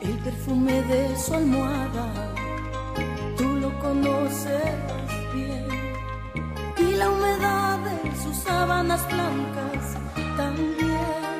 El perfume de su almohada, tú lo conoces bien. Y la humedad de sus sábanas blancas también.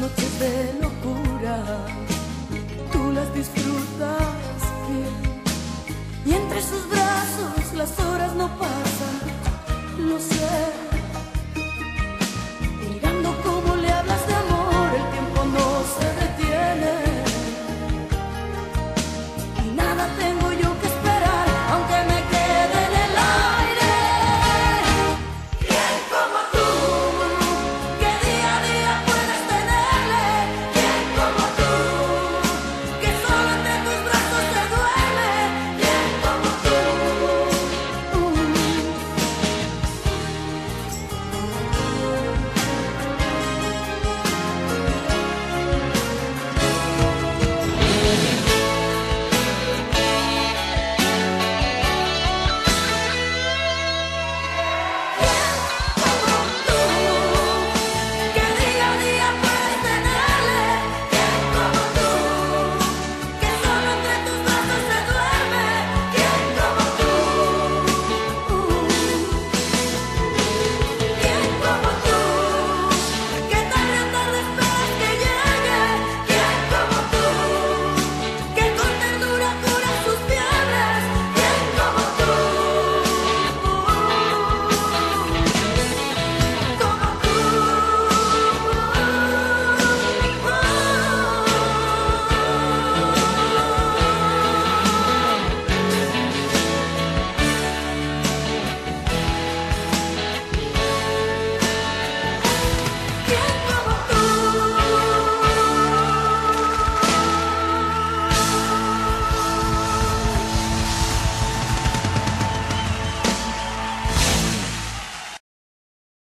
noches de locura, tú las disfrutas bien. Y entre sus brazos las horas no pasan, lo sé. Mirando cómo le hablas de amor, el tiempo no se detiene. Y nada te